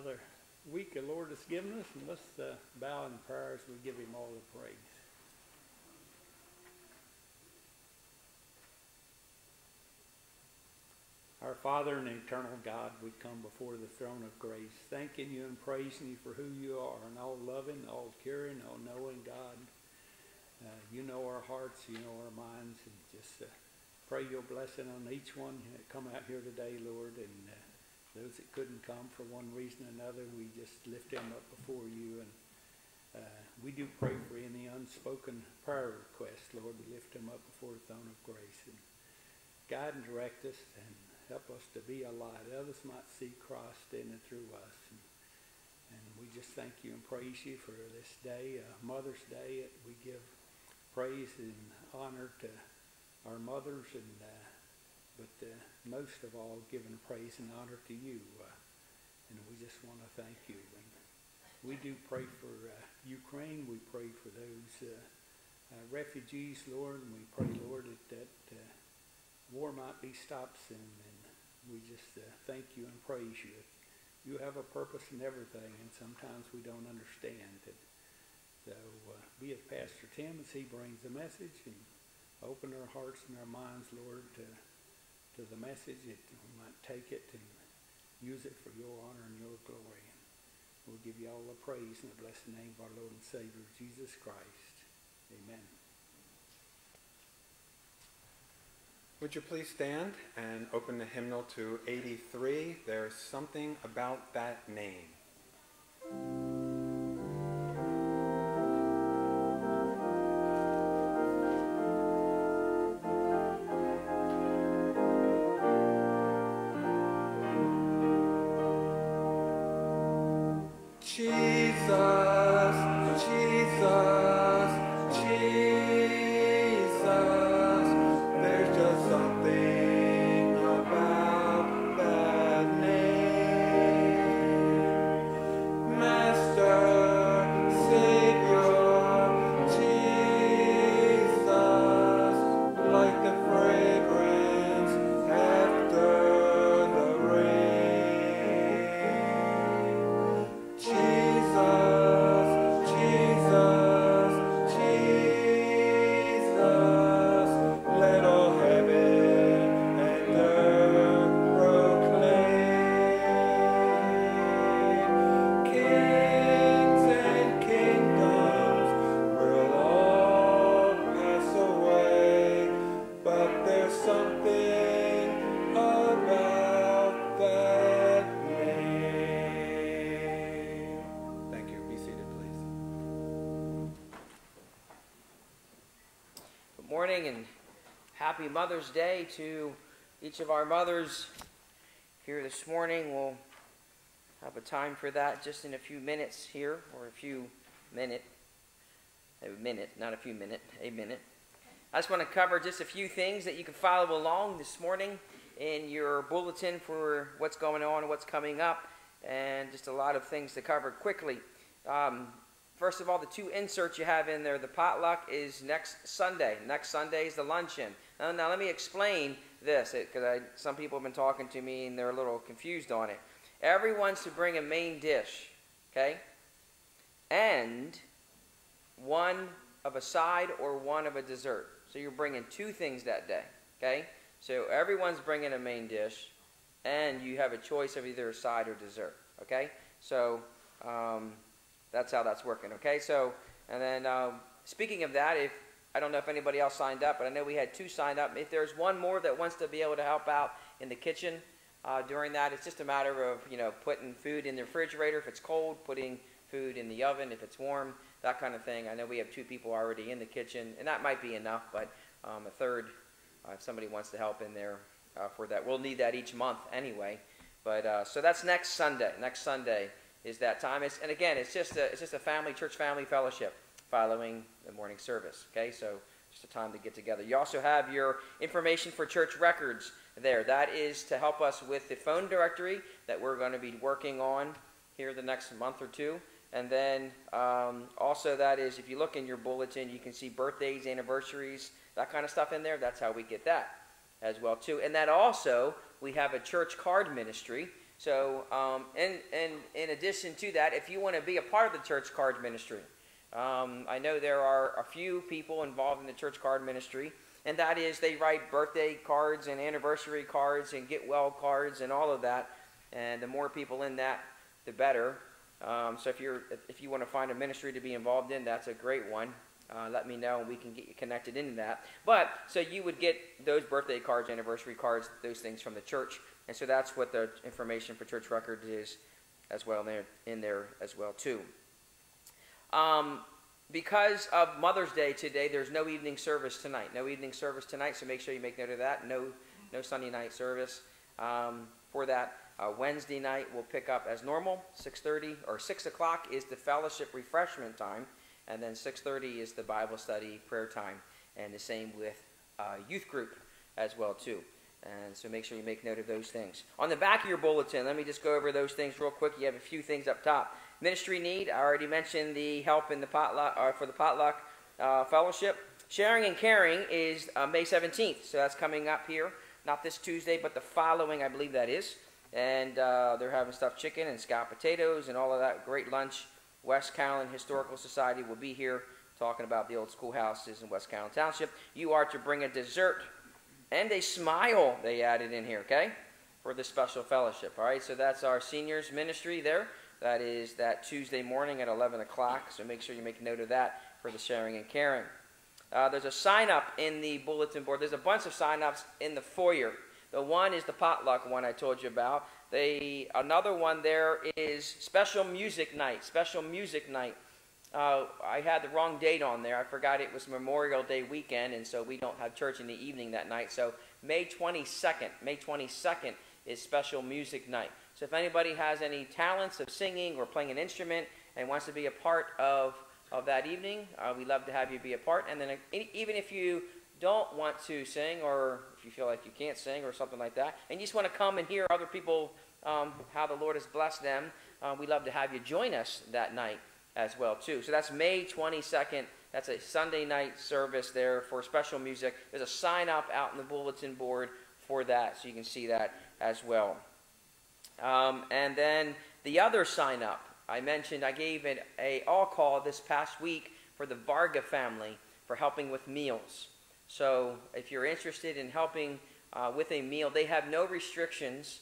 another week the Lord has given us, and let's uh, bow in prayer as we give Him all the praise. Our Father and eternal God, we come before the throne of grace, thanking you and praising you for who you are, an all loving, all caring, all knowing God. Uh, you know our hearts, you know our minds, and just uh, pray your blessing on each one that come out here today, Lord, and uh, those that couldn't come for one reason or another, we just lift them up before you. And uh, we do pray for any unspoken prayer requests, Lord. We lift them up before the throne of grace and guide and direct us and help us to be a light. Others might see Christ in and through us. And, and we just thank you and praise you for this day, uh, Mother's Day. We give praise and honor to our mothers and uh, but uh, most of all giving praise and honor to you uh, and we just want to thank you. And we do pray for uh, Ukraine. We pray for those uh, uh, refugees Lord and we pray Lord that that uh, war might be stopped soon. And we just thank you and praise you. You have a purpose in everything and sometimes we don't understand it. So be with Pastor Tim as he brings the message and open our hearts and our minds, Lord, to, to the message that we might take it and use it for your honor and your glory. And we'll give you all the praise in the blessed name of our Lord and Savior, Jesus Christ. Amen. Would you please stand and open the hymnal to 83? There's something about that name. Mother's Day to each of our mothers here this morning. We'll have a time for that just in a few minutes here, or a few minute, a minute, not a few minute, a minute. I just want to cover just a few things that you can follow along this morning in your bulletin for what's going on what's coming up, and just a lot of things to cover quickly. Um, first of all, the two inserts you have in there, the potluck is next Sunday. Next Sunday is the luncheon. Now, now let me explain this because some people have been talking to me and they're a little confused on it. Everyone's to bring a main dish, okay? And one of a side or one of a dessert. So you're bringing two things that day, okay? So everyone's bringing a main dish, and you have a choice of either a side or dessert, okay? So um, that's how that's working, okay? So, and then um, speaking of that, if I don't know if anybody else signed up, but I know we had two signed up. If there's one more that wants to be able to help out in the kitchen uh, during that, it's just a matter of you know putting food in the refrigerator if it's cold, putting food in the oven if it's warm, that kind of thing. I know we have two people already in the kitchen, and that might be enough, but um, a third, uh, if somebody wants to help in there uh, for that, we'll need that each month anyway. But uh, so that's next Sunday. Next Sunday is that time. It's, and again, it's just a it's just a family church family fellowship following the morning service. Okay, so just a time to get together. You also have your information for church records there. That is to help us with the phone directory that we're going to be working on here the next month or two. And then um, also that is, if you look in your bulletin, you can see birthdays, anniversaries, that kind of stuff in there. That's how we get that as well too. And that also, we have a church card ministry So, um, and, and in addition to that, if you want to be a part of the church card ministry, um, I know there are a few people involved in the church card ministry, and that is they write birthday cards and anniversary cards and get well cards and all of that. And the more people in that, the better. Um, so if you're if you want to find a ministry to be involved in, that's a great one. Uh, let me know and we can get you connected into that. But so you would get those birthday cards, anniversary cards, those things from the church, and so that's what the information for church records is, as well there in there as well too. Um, because of Mother's Day today, there's no evening service tonight. No evening service tonight, so make sure you make note of that. No, no Sunday night service um, for that. Uh, Wednesday night we'll pick up as normal, 6:30 or 6 o'clock is the fellowship refreshment time, and then 6:30 is the Bible study prayer time, and the same with uh, youth group as well too. And so make sure you make note of those things. On the back of your bulletin, let me just go over those things real quick. You have a few things up top. Ministry need. I already mentioned the help in the potluck uh, for the potluck uh, fellowship. Sharing and caring is uh, May 17th, so that's coming up here. Not this Tuesday, but the following, I believe that is. And uh, they're having stuffed chicken and scalloped potatoes and all of that. Great lunch. West Caln Historical Society will be here talking about the old schoolhouses in West Caln Township. You are to bring a dessert and a smile, they added in here, okay, for the special fellowship. All right, so that's our seniors ministry there. That is that Tuesday morning at 11 o'clock. So make sure you make note of that for the sharing and caring. Uh, there's a sign up in the bulletin board. There's a bunch of sign ups in the foyer. The one is the potluck one I told you about. The another one there is special music night. Special music night. Uh, I had the wrong date on there. I forgot it was Memorial Day weekend, and so we don't have church in the evening that night. So May 22nd, May 22nd is special music night. So if anybody has any talents of singing or playing an instrument and wants to be a part of, of that evening, uh, we'd love to have you be a part. And then uh, even if you don't want to sing or if you feel like you can't sing or something like that, and you just want to come and hear other people um, how the Lord has blessed them, uh, we'd love to have you join us that night as well too. So that's May 22nd. That's a Sunday night service there for special music. There's a sign up out in the bulletin board for that, so you can see that as well. Um, and then the other sign up, I mentioned I gave it a all call this past week for the Varga family for helping with meals. So if you're interested in helping uh, with a meal, they have no restrictions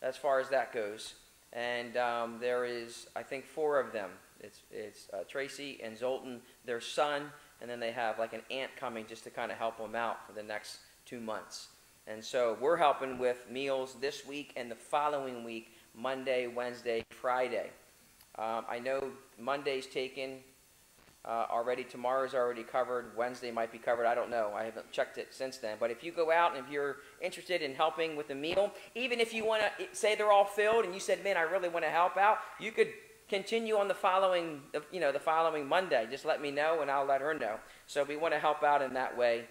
as far as that goes. And um, there is, I think, four of them. It's, it's uh, Tracy and Zoltan, their son, and then they have like an aunt coming just to kind of help them out for the next two months. And so we're helping with meals this week and the following week, Monday, Wednesday, Friday. Um, I know Monday's taken uh, already. Tomorrow's already covered. Wednesday might be covered. I don't know. I haven't checked it since then. But if you go out and if you're interested in helping with a meal, even if you want to say they're all filled and you said, "Man, I really want to help out," you could continue on the following, you know, the following Monday. Just let me know and I'll let her know. So we want to help out in that way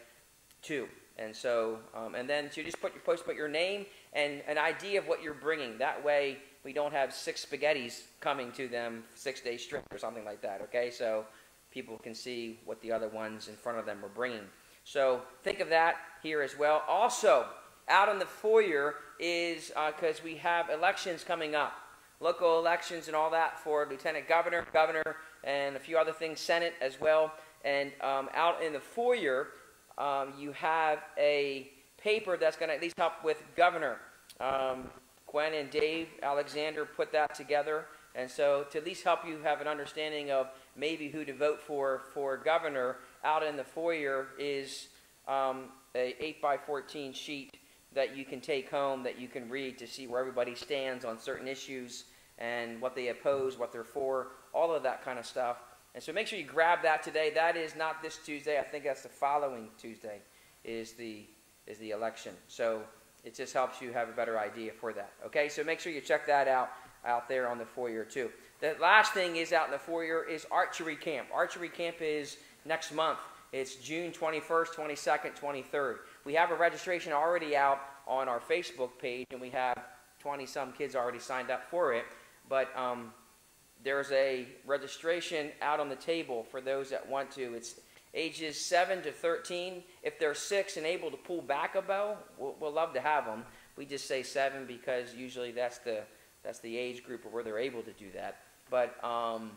too. And so, um, and then to just put your post, put your name and an idea of what you're bringing. That way, we don't have six spaghettis coming to them six days straight or something like that. Okay, so people can see what the other ones in front of them are bringing. So think of that here as well. Also, out in the foyer is because uh, we have elections coming up, local elections and all that for lieutenant governor, governor, and a few other things, Senate as well. And um, out in the foyer um, you have a paper that's going to at least help with governor. Um, Gwen and Dave Alexander put that together. And so to at least help you have an understanding of maybe who to vote for for governor, out in the foyer is um, a 8 by 14 sheet that you can take home that you can read to see where everybody stands on certain issues and what they oppose, what they're for, all of that kind of stuff. And so make sure you grab that today. That is not this Tuesday. I think that's the following Tuesday is the is the election. So it just helps you have a better idea for that. Okay, so make sure you check that out out there on the foyer too. The last thing is out in the foyer is archery camp. Archery camp is next month. It's June 21st, 22nd, 23rd. We have a registration already out on our Facebook page, and we have 20 some kids already signed up for it. But um, there's a registration out on the table for those that want to. It's ages 7 to 13. If they're 6 and able to pull back a bow, we'll, we'll love to have them. We just say 7 because usually that's the, that's the age group where they're able to do that. But um,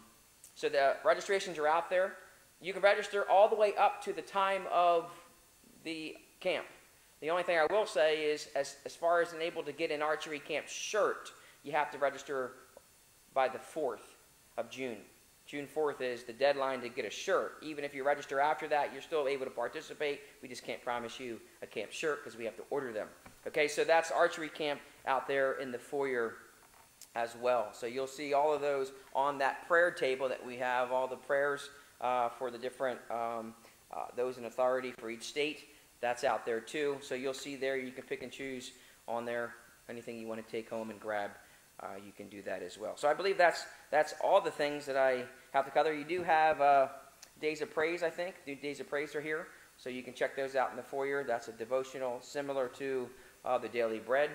so the registrations are out there. You can register all the way up to the time of the camp. The only thing I will say is, as, as far as able to get an archery camp shirt, you have to register by the 4th of June. June 4th is the deadline to get a shirt. Even if you register after that, you're still able to participate. We just can't promise you a camp shirt because we have to order them. Okay, so that's archery camp out there in the foyer as well. So you'll see all of those on that prayer table that we have, all the prayers uh, for the different, um, uh, those in authority for each state. That's out there too. So you'll see there, you can pick and choose on there anything you want to take home and grab. Uh, you can do that as well. So I believe that's that's all the things that I have to cover. You do have uh, days of praise, I think. Days of praise are here, so you can check those out in the foyer. That's a devotional similar to uh, the daily bread,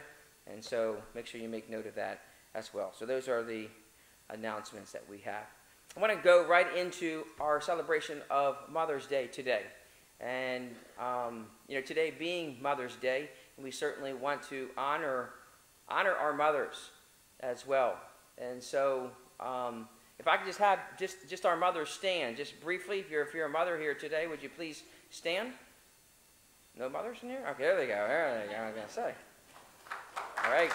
and so make sure you make note of that as well. So those are the announcements that we have. I want to go right into our celebration of Mother's Day today. And, um, you know, today being Mother's Day, we certainly want to honor, honor our mothers as well. And so, um, if I could just have just, just our mothers stand, just briefly, if you're, if you're a mother here today, would you please stand? No mothers in here? Okay, there they go. There they go, I was going to say. All right.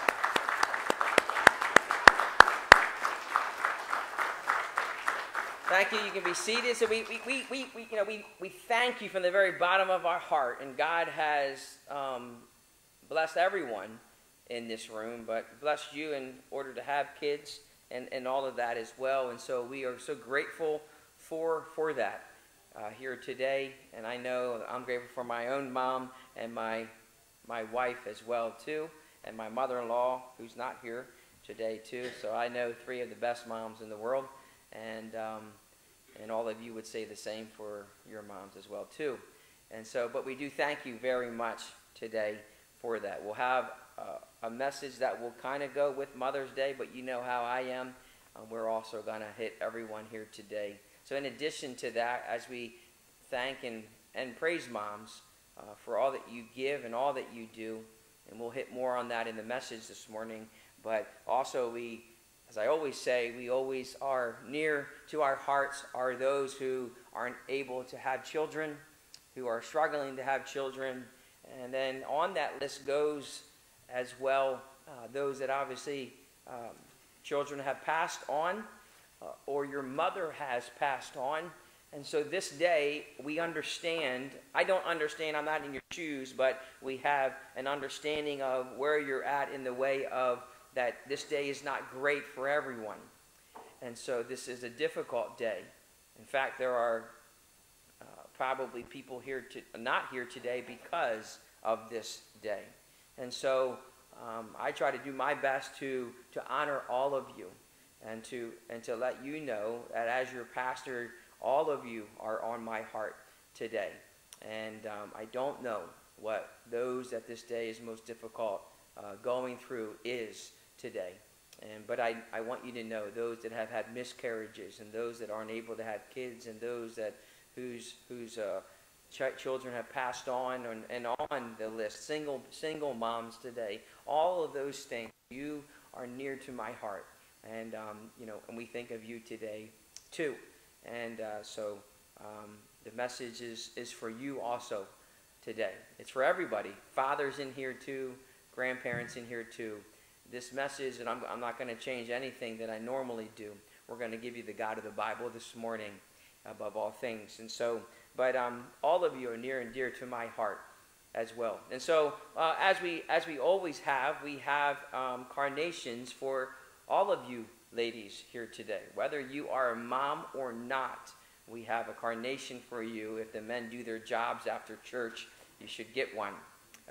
Thank you. You can be seated. So we, we, we, we, we, you know, we, we thank you from the very bottom of our heart. And God has um, blessed everyone in this room, but blessed you in order to have kids and, and all of that as well. And so we are so grateful for, for that uh, here today. And I know I'm grateful for my own mom and my, my wife as well, too, and my mother-in-law, who's not here today, too. So I know three of the best moms in the world. And um, and all of you would say the same for your moms as well too. And so, but we do thank you very much today for that. We'll have a message that will kind of go with Mother's Day, but you know how I am. Um, we're also going to hit everyone here today. So, in addition to that, as we thank and, and praise moms uh, for all that you give and all that you do, and we'll hit more on that in the message this morning, but also we as I always say, we always are near to our hearts are those who aren't able to have children, who are struggling to have children. And then on that list goes as well uh, those that obviously um, children have passed on uh, or your mother has passed on. And so this day, we understand. I don't understand, I'm not in your shoes, but we have an understanding of where you're at in the way of that this day is not great for everyone. And so this is a difficult day. In fact, there are uh, probably people here to, not here today because of this day. And so um, I try to do my best to, to honor all of you and to, and to let you know that as your pastor, all of you are on my heart today. And um, I don't know what those that this day is most difficult uh, going through is today. And, but I, I want you to know those that have had miscarriages and those that aren't able to have kids and those that whose, whose uh, ch- children have passed on and, and on the list, single, single moms today, all of those things, you are near to my heart. And, um, you know, and we think of you today too. And uh, so um, the message is, is for you also today. It's for everybody. Fathers in here too, grandparents in here too this message, and I'm, I'm not going to change anything that I normally do. We're going to give you the God of the Bible this morning above all things. And so, but um, all of you are near and dear to my heart as well. And so, uh, as we as we always have, we have um, carnations for all of you ladies here today. Whether you are a mom or not, we have a carnation for you. If the men do their jobs after church, you should get one.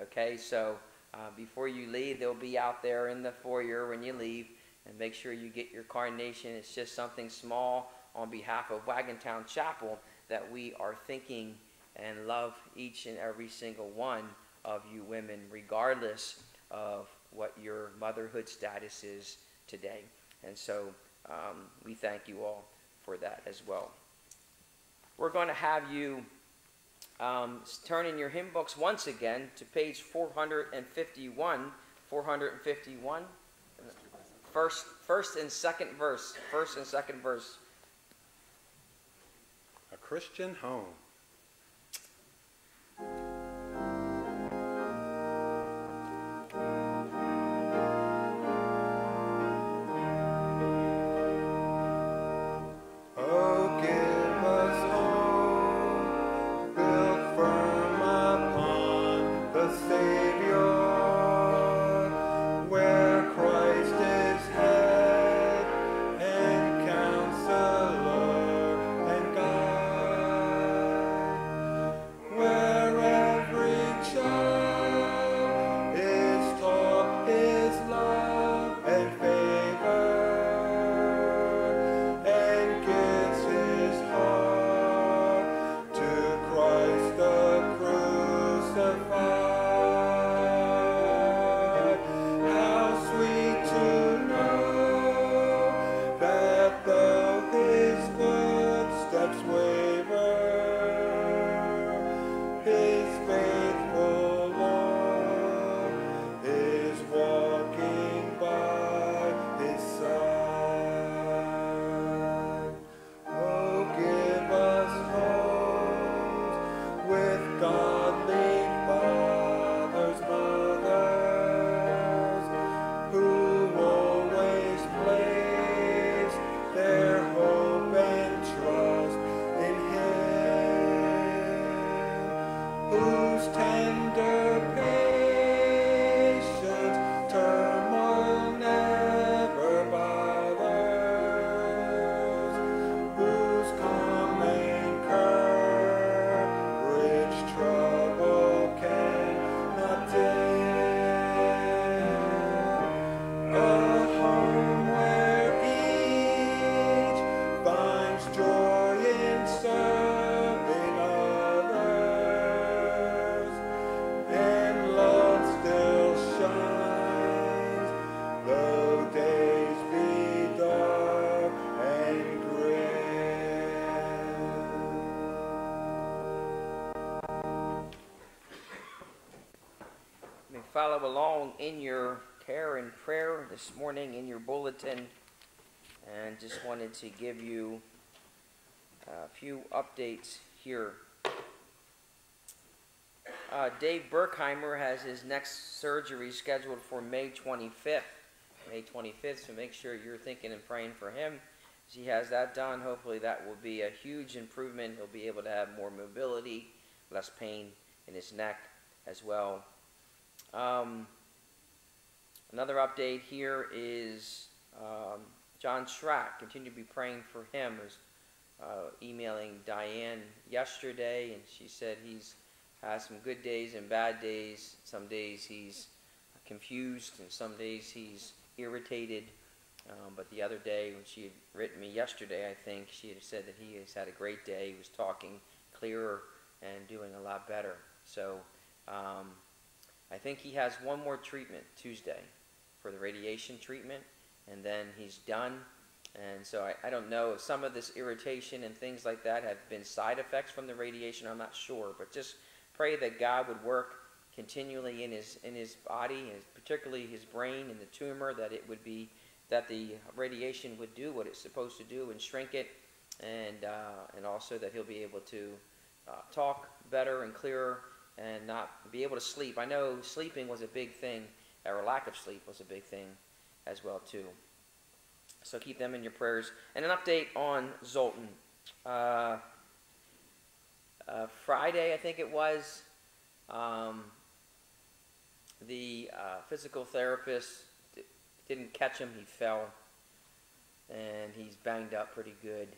Okay, so uh, before you leave, they'll be out there in the foyer when you leave, and make sure you get your carnation. It's just something small on behalf of Wagontown Chapel that we are thinking and love each and every single one of you women, regardless of what your motherhood status is today. And so um, we thank you all for that as well. We're going to have you um, turn in your hymn books once again to page 451. 451. first, first and second verse. First and second verse. Christian home. Follow along in your care and prayer this morning in your bulletin. And just wanted to give you a few updates here. Uh, Dave Burkheimer has his next surgery scheduled for May 25th. May 25th, so make sure you're thinking and praying for him. As he has that done, hopefully that will be a huge improvement. He'll be able to have more mobility, less pain in his neck as well. Um, another update here is um, John Schrack. Continue to be praying for him. I was uh, emailing Diane yesterday, and she said he's has some good days and bad days. Some days he's confused, and some days he's irritated. Um, but the other day, when she had written me yesterday, I think she had said that he has had a great day. He was talking clearer and doing a lot better. So um, I think he has one more treatment Tuesday for the radiation treatment, and then he's done. And so I, I don't know if some of this irritation and things like that have been side effects from the radiation. I'm not sure, but just pray that God would work continually in his in his body, and particularly his brain and the tumor, that it would be that the radiation would do what it's supposed to do and shrink it, and uh, and also that he'll be able to uh, talk better and clearer and not be able to sleep. I know sleeping was a big thing, or lack of sleep was a big thing as well too. So keep them in your prayers. And an update on Zoltan. Uh, uh, Friday, I think it was, um, the uh, physical therapist didn't catch him. He fell, and he's banged up pretty good.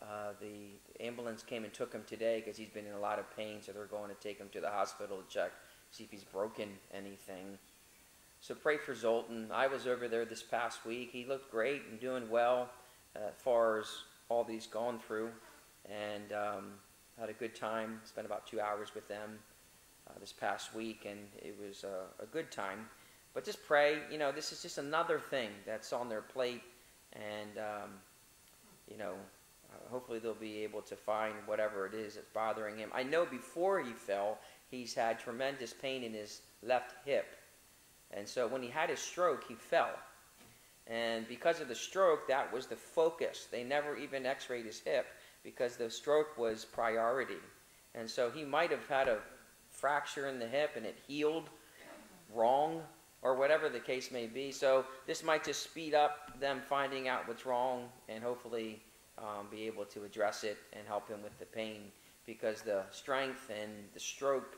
Uh, the ambulance came and took him today because he's been in a lot of pain, so they're going to take him to the hospital to check, see if he's broken anything. So pray for Zoltan. I was over there this past week. He looked great and doing well uh, as far as all these gone through, and um, had a good time. Spent about two hours with them uh, this past week, and it was uh, a good time. But just pray. You know, this is just another thing that's on their plate, and um, you know, hopefully they'll be able to find whatever it is that's bothering him. I know before he fell, he's had tremendous pain in his left hip. And so when he had his stroke, he fell. And because of the stroke, that was the focus. They never even x rayed his hip because the stroke was priority. And so he might have had a fracture in the hip and it healed wrong or whatever the case may be. So this might just speed up them finding out what's wrong and hopefully um, be able to address it and help him with the pain because the strength and the stroke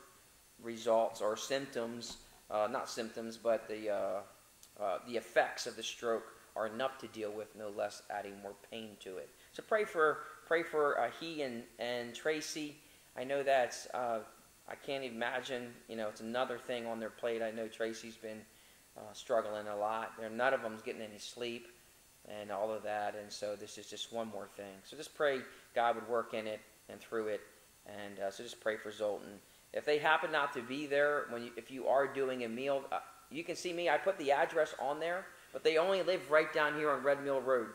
results or symptoms, uh, not symptoms, but the, uh, uh, the effects of the stroke are enough to deal with, no less adding more pain to it. So pray for, pray for uh, he and, and Tracy. I know that's, uh, I can't imagine, you know, it's another thing on their plate. I know Tracy's been uh, struggling a lot. They're, none of them's getting any sleep and all of that. And so this is just one more thing. So just pray God would work in it and through it. And uh, so just pray for Zoltan. If they happen not to be there, when you, if you are doing a meal, uh, you can see me. I put the address on there, but they only live right down here on Red Mill Road.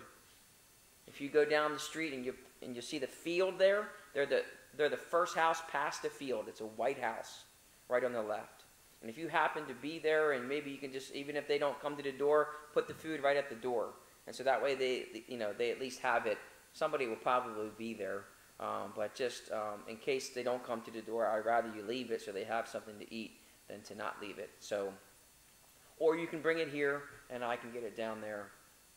If you go down the street and you and you see the field there, they're the they're the first house past the field. It's a white house right on the left. And if you happen to be there, and maybe you can just even if they don't come to the door, put the food right at the door. And so that way they you know they at least have it. Somebody will probably be there. Um, but just um, in case they don't come to the door, I'd rather you leave it so they have something to eat than to not leave it. So, or you can bring it here and I can get it down there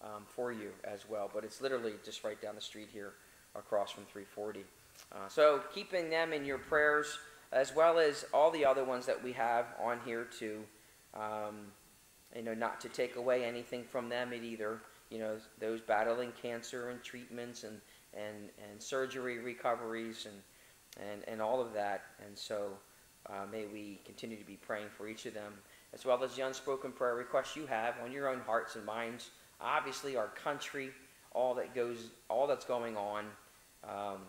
um, for you as well. But it's literally just right down the street here across from 340. Uh, so keeping them in your prayers as well as all the other ones that we have on here to, Um, you know, not to take away anything from them either. You know, those battling cancer and treatments and and, and surgery recoveries and, and, and all of that. And so uh, may we continue to be praying for each of them, as well as the unspoken prayer requests you have on your own hearts and minds. Obviously, our country, all that goes, all that's going on. Um,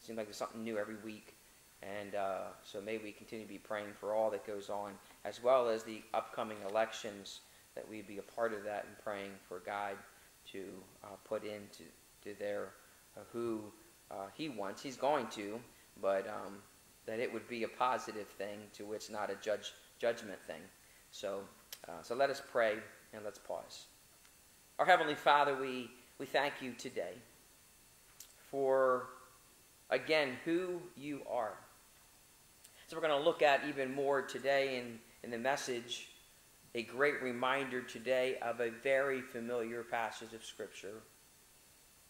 seems like there's something new every week. And uh, so may we continue to be praying for all that goes on, as well as the upcoming elections, that we be a part of that and praying for God to uh, put into to their who uh, he wants. He's going to, but um, that it would be a positive thing to which not a judge judgment thing. So, uh, so let us pray and let's pause. Our Heavenly Father, we, we thank you today for, again, who you are. So we're going to look at even more today in, in the message, a great reminder today of a very familiar passage of Scripture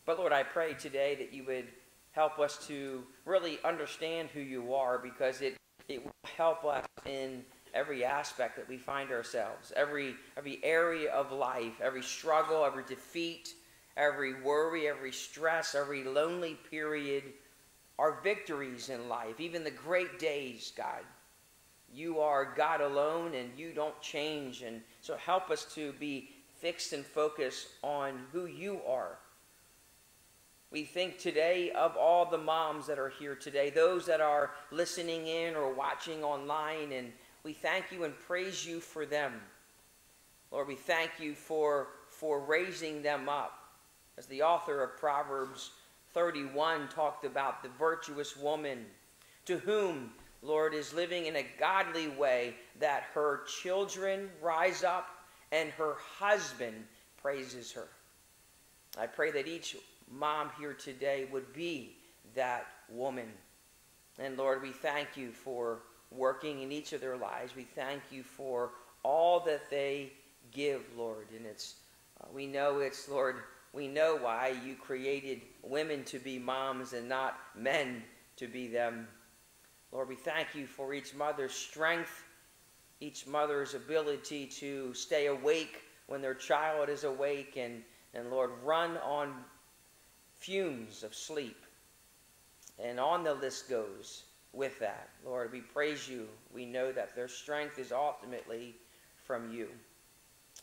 but Lord, I pray today that you would help us to really understand who you are because it, it will help us in every aspect that we find ourselves, every, every area of life, every struggle, every defeat, every worry, every stress, every lonely period, our victories in life, even the great days, God. You are God alone and you don't change. And so help us to be fixed and focused on who you are we think today of all the moms that are here today, those that are listening in or watching online, and we thank you and praise you for them. Lord, we thank you for, for raising them up. As the author of Proverbs 31 talked about the virtuous woman to whom, Lord, is living in a godly way, that her children rise up and her husband praises her. I pray that each mom here today would be that woman. And Lord, we thank you for working in each of their lives. We thank you for all that they give, Lord. And it's, uh, we know it's, Lord, we know why you created women to be moms and not men to be them. Lord, we thank you for each mother's strength, each mother's ability to stay awake when their child is awake and, and Lord, run on fumes of sleep. And on the list goes with that. Lord, we praise you. We know that their strength is ultimately from you.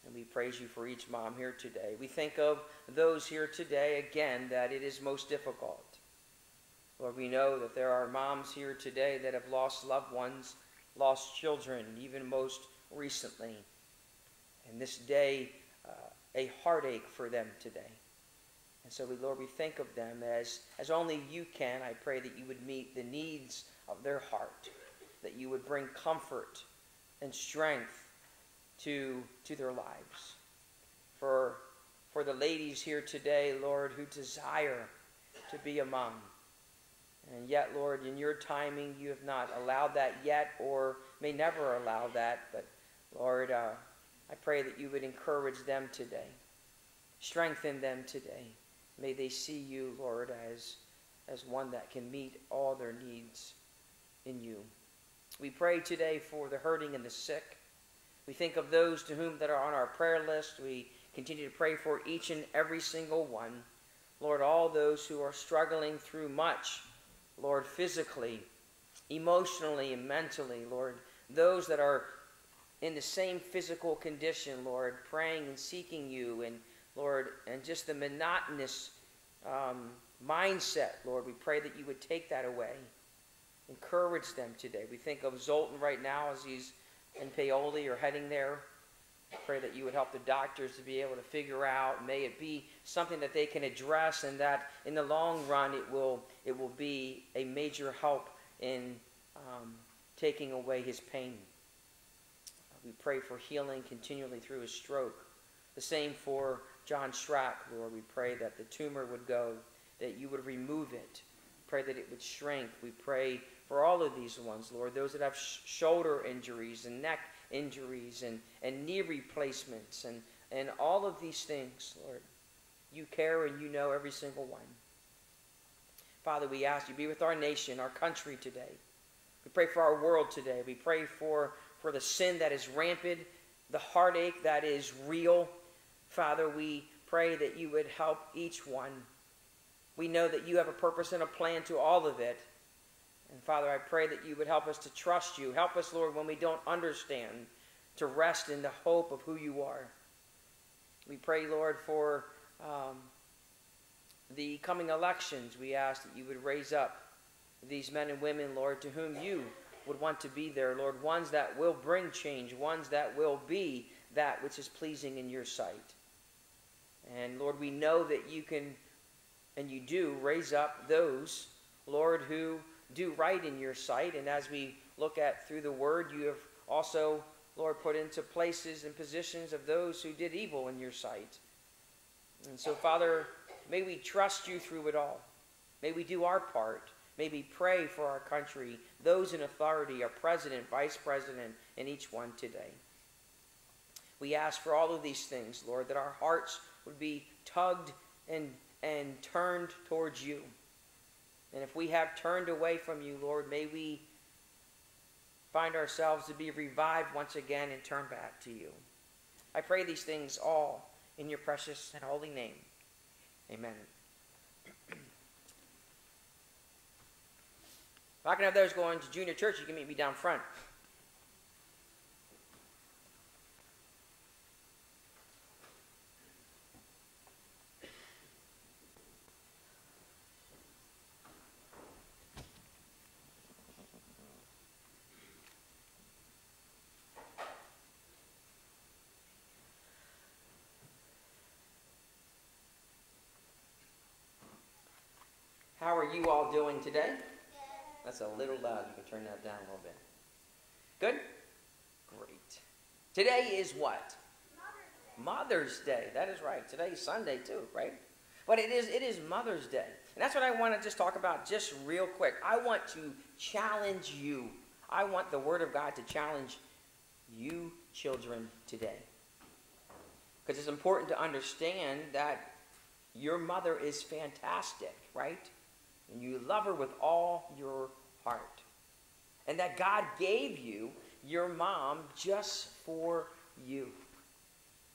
And we praise you for each mom here today. We think of those here today, again, that it is most difficult. Lord, we know that there are moms here today that have lost loved ones, lost children, even most recently. And this day, uh, a heartache for them today. And so, we, Lord, we think of them as, as only you can. I pray that you would meet the needs of their heart, that you would bring comfort and strength to, to their lives. For for the ladies here today, Lord, who desire to be a mom. And yet, Lord, in your timing, you have not allowed that yet or may never allow that. But, Lord, uh, I pray that you would encourage them today, strengthen them today. May they see you, Lord, as, as one that can meet all their needs in you. We pray today for the hurting and the sick. We think of those to whom that are on our prayer list. We continue to pray for each and every single one. Lord, all those who are struggling through much, Lord, physically, emotionally, and mentally, Lord, those that are in the same physical condition, Lord, praying and seeking you, and Lord, and just the monotonous um, mindset, Lord, we pray that you would take that away. Encourage them today. We think of Zoltan right now as he's in Paoli or heading there. Pray that you would help the doctors to be able to figure out. May it be something that they can address, and that in the long run it will it will be a major help in um, taking away his pain. We pray for healing continually through his stroke. The same for John Schrack, Lord. We pray that the tumor would go, that you would remove it. Pray that it would shrink. We pray for all of these ones, Lord, those that have sh- shoulder injuries and neck injuries and, and knee replacements and, and all of these things, Lord. You care and you know every single one. Father, we ask you be with our nation, our country today. We pray for our world today. We pray for, for the sin that is rampant, the heartache that is real. Father, we pray that you would help each one. We know that you have a purpose and a plan to all of it. And Father, I pray that you would help us to trust you. Help us, Lord, when we don't understand, to rest in the hope of who you are. We pray, Lord, for um, the coming elections. We ask that you would raise up these men and women, Lord, to whom you would want to be there, Lord, ones that will bring change, ones that will be that which is pleasing in your sight. And Lord, we know that you can and you do raise up those, Lord, who do right in your sight. And as we look at through the word, you have also, Lord, put into places and positions of those who did evil in your sight. And so, Father, may we trust you through it all. May we do our part. May we pray for our country, those in authority, our president, vice president, and each one today. We ask for all of these things, Lord, that our hearts would be tugged and, and turned towards you. And if we have turned away from you, Lord, may we find ourselves to be revived once again and turn back to you. I pray these things all in your precious and holy name. Amen. If I can have those going to junior church, you can meet me down front. How are you all doing today? That's a little loud. You can turn that down a little bit. Good? Great. Today is what? Mother's Day. That is right. Today is Sunday too, right? But it is it is Mother's Day. And that's what I want to just talk about just real quick. I want to challenge you. I want the word of God to challenge you children today. Because it's important to understand that your mother is fantastic, right? And you love her with all your heart. And that God gave you your mom just for you.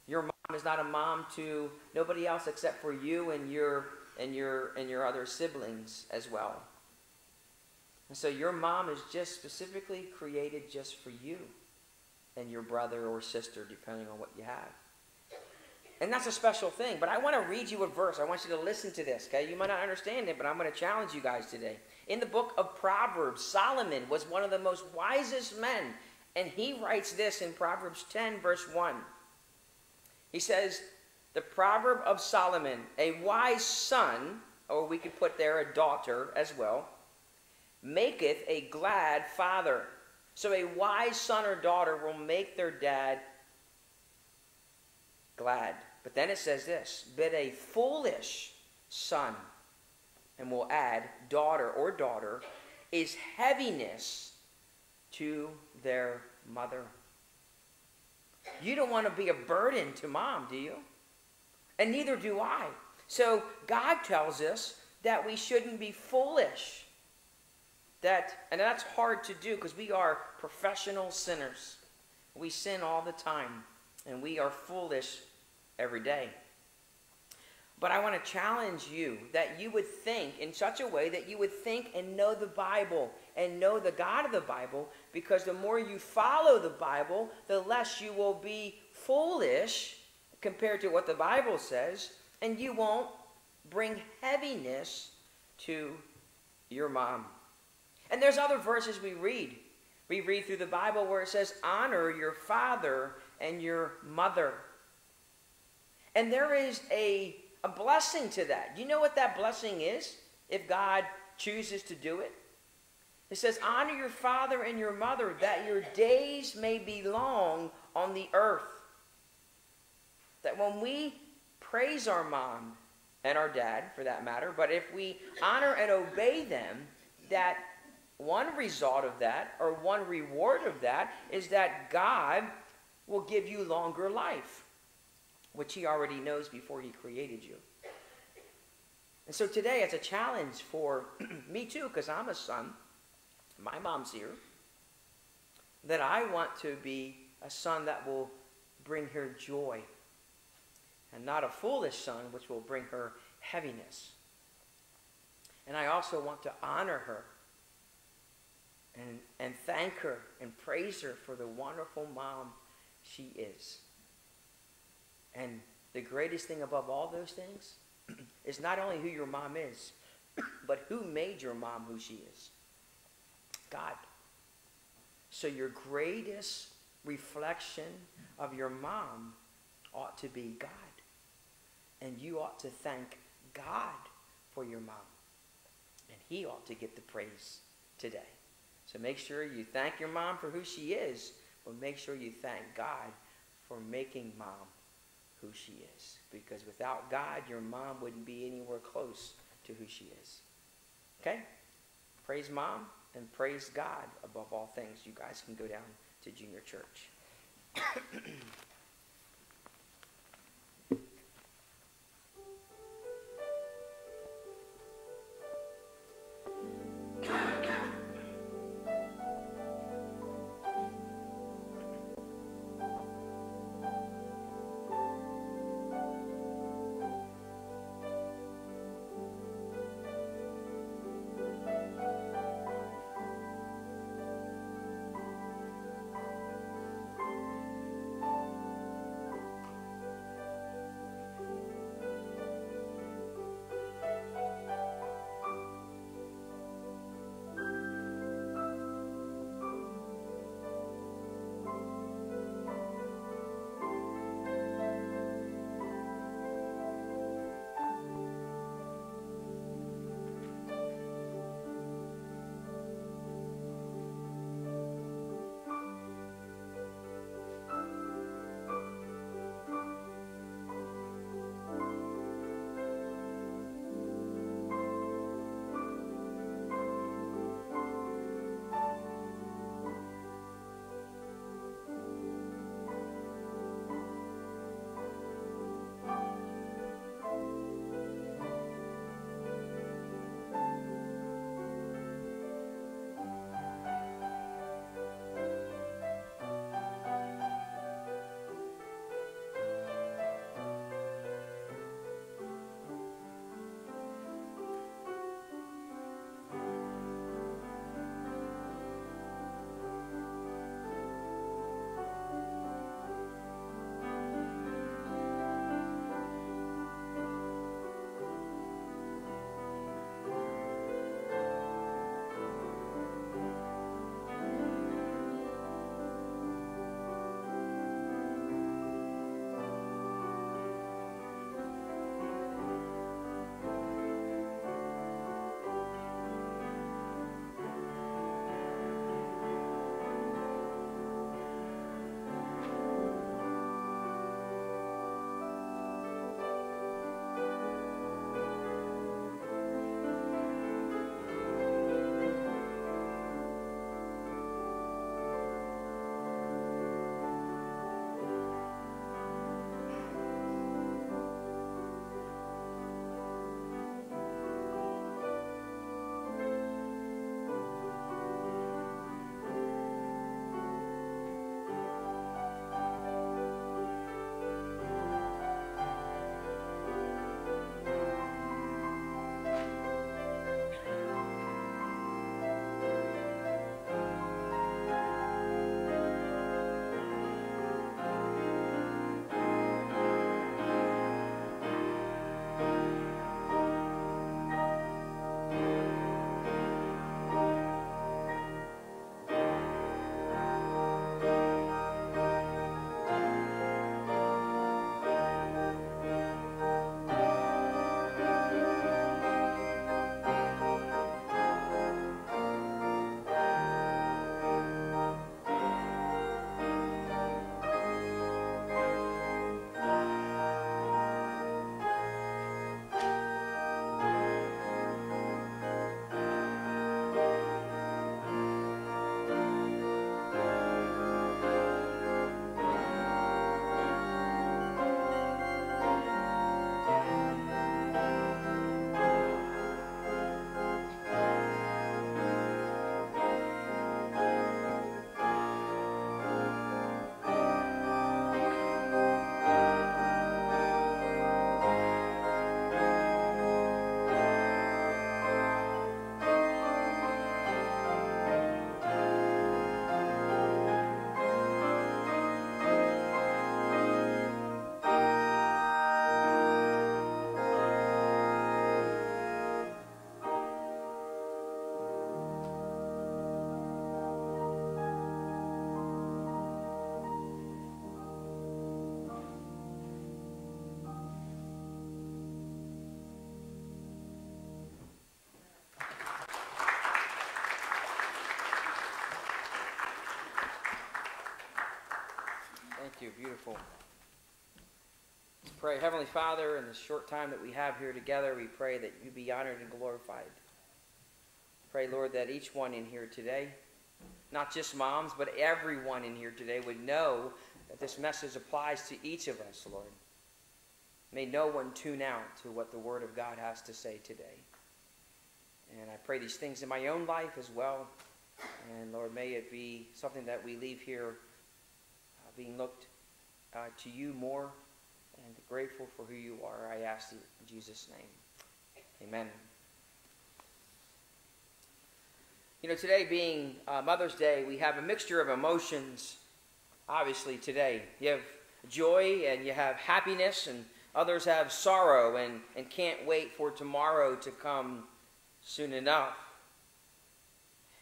Your mom is not a mom to nobody else except for you and your and your and your other siblings as well. And so your mom is just specifically created just for you and your brother or sister, depending on what you have. And that's a special thing. But I want to read you a verse. I want you to listen to this, okay? You might not understand it, but I'm going to challenge you guys today. In the book of Proverbs, Solomon was one of the most wisest men. And he writes this in Proverbs 10, verse 1. He says, The proverb of Solomon, a wise son, or we could put there a daughter as well, maketh a glad father. So a wise son or daughter will make their dad glad. But then it says this, but a foolish son, and we'll add daughter or daughter, is heaviness to their mother. You don't want to be a burden to mom, do you? And neither do I. So God tells us that we shouldn't be foolish. That and that's hard to do because we are professional sinners. We sin all the time and we are foolish every day. But I want to challenge you that you would think in such a way that you would think and know the Bible and know the God of the Bible because the more you follow the Bible, the less you will be foolish compared to what the Bible says, and you won't bring heaviness to your mom. And there's other verses we read. We read through the Bible where it says, honor your father and your mother. And there is a, a blessing to that. You know what that blessing is if God chooses to do it? It says, honor your father and your mother that your days may be long on the earth. That when we praise our mom and our dad, for that matter, but if we honor and obey them, that one result of that, or one reward of that, is that God will give you longer life, which He already knows before He created you. And so today, it's a challenge for me too, because I'm a son, my mom's here, that I want to be a son that will bring her joy, and not a foolish son, which will bring her heaviness. And I also want to honor her and, and thank her and praise her for the wonderful mom she is. And the greatest thing above all those things is not only who your mom is, but who made your mom who she is God. So your greatest reflection of your mom ought to be God. And you ought to thank God for your mom. And he ought to get the praise today. So make sure you thank your mom for who she is, but make sure you thank God for making mom who she is. Because without God, your mom wouldn't be anywhere close to who she is. Okay? Praise mom and praise God above all things. You guys can go down to junior church. beautiful. Let's pray. Heavenly Father, in the short time that we have here together, we pray that you be honored and glorified. Pray, Lord, that each one in here today, not just moms, but everyone in here today would know that this message applies to each of us, Lord. May no one tune out to what the Word of God has to say today. And I pray these things in my own life as well. And Lord, may it be something that we leave here uh, being looked uh, to you more and grateful for who you are. I ask you in Jesus' name. Amen. You know, today being uh, Mother's Day, we have a mixture of emotions, obviously, today. You have joy and you have happiness, and others have sorrow and, and can't wait for tomorrow to come soon enough.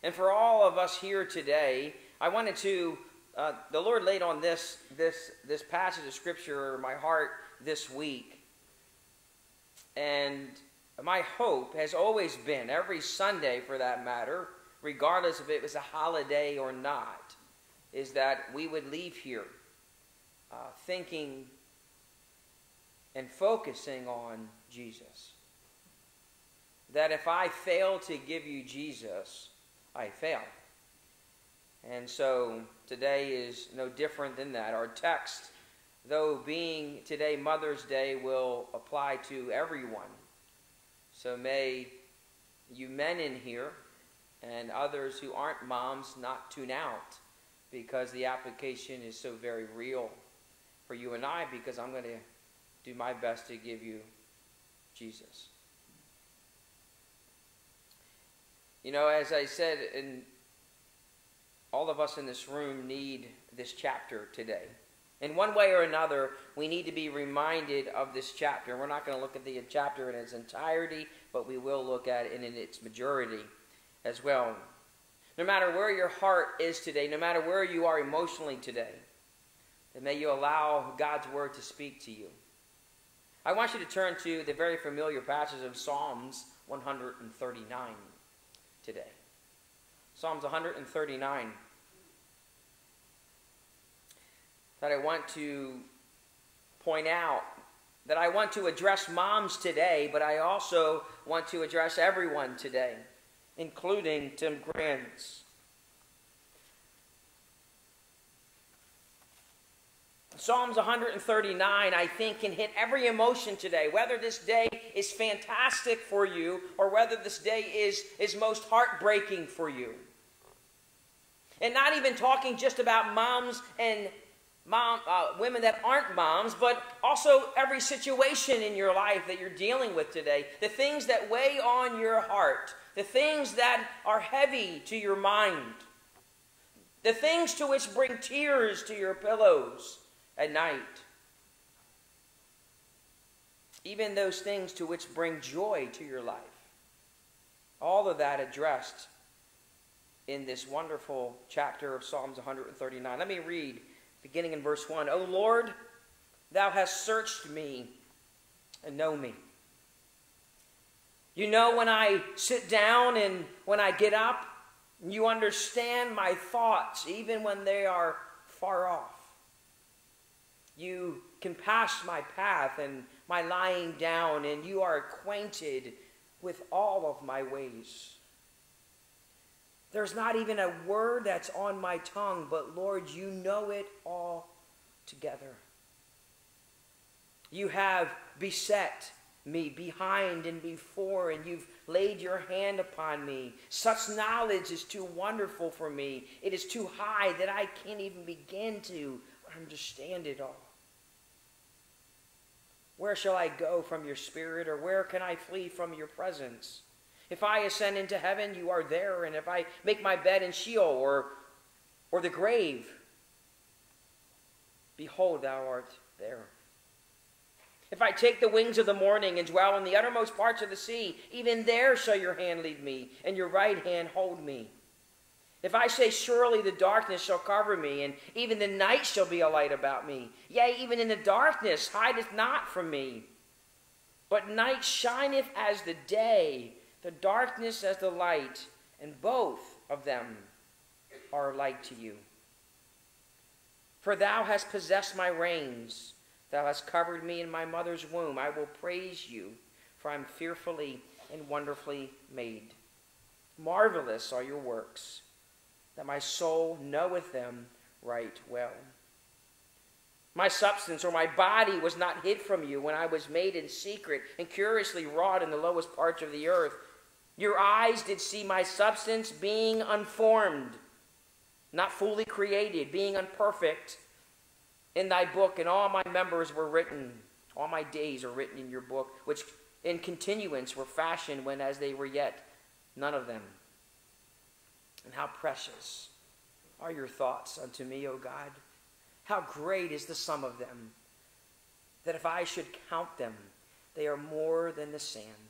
And for all of us here today, I wanted to, uh, the Lord laid on this, this, this passage of Scripture my heart this week. And my hope has always been, every Sunday for that matter, regardless if it was a holiday or not, is that we would leave here uh, thinking and focusing on Jesus. That if I fail to give you Jesus, I fail. And so today is no different than that. Our text, though being today Mother's Day, will apply to everyone. So may you men in here and others who aren't moms not tune out because the application is so very real for you and I because I'm going to do my best to give you Jesus. You know, as I said, in, all of us in this room need this chapter today. In one way or another, we need to be reminded of this chapter. We're not going to look at the chapter in its entirety, but we will look at it in its majority as well. No matter where your heart is today, no matter where you are emotionally today, then may you allow God's word to speak to you. I want you to turn to the very familiar passage of Psalms 139 today. Psalms 139. That I want to point out that I want to address moms today, but I also want to address everyone today, including Tim Grants. Psalms 139, I think, can hit every emotion today, whether this day is fantastic for you or whether this day is, is most heartbreaking for you. And not even talking just about moms and mom, uh, women that aren't moms, but also every situation in your life that you're dealing with today. The things that weigh on your heart, the things that are heavy to your mind, the things to which bring tears to your pillows at night. Even those things to which bring joy to your life. All of that addressed in this wonderful chapter of Psalms 139. Let me read, beginning in verse 1. O Lord, thou hast searched me and know me. You know when I sit down and when I get up, you understand my thoughts even when they are far off. You can pass my path and my lying down, and you are acquainted with all of my ways. There's not even a word that's on my tongue, but Lord, you know it all together. You have beset me behind and before, and you've laid your hand upon me. Such knowledge is too wonderful for me. It is too high that I can't even begin to understand it all. Where shall I go from your spirit, or where can I flee from your presence? If I ascend into heaven, you are there, and if I make my bed in Sheol or, or the grave, behold, thou art there. If I take the wings of the morning and dwell in the uttermost parts of the sea, even there shall your hand lead me, and your right hand hold me. If I say, Surely the darkness shall cover me, and even the night shall be a light about me, yea, even in the darkness hideth not from me. But night shineth as the day, the darkness as the light, and both of them are light to you. For thou hast possessed my reins. Thou hast covered me in my mother's womb. I will praise you, for I am fearfully and wonderfully made. Marvelous are your works, that my soul knoweth them right well. My substance or my body was not hid from you when I was made in secret and curiously wrought in the lowest parts of the earth. Your eyes did see my substance being unformed, not fully created, being unperfect in thy book, and all my members were written. All my days are written in your book, which in continuance were fashioned when as they were yet none of them. And how precious are your thoughts unto me, O God. How great is the sum of them, that if I should count them, they are more than the sand.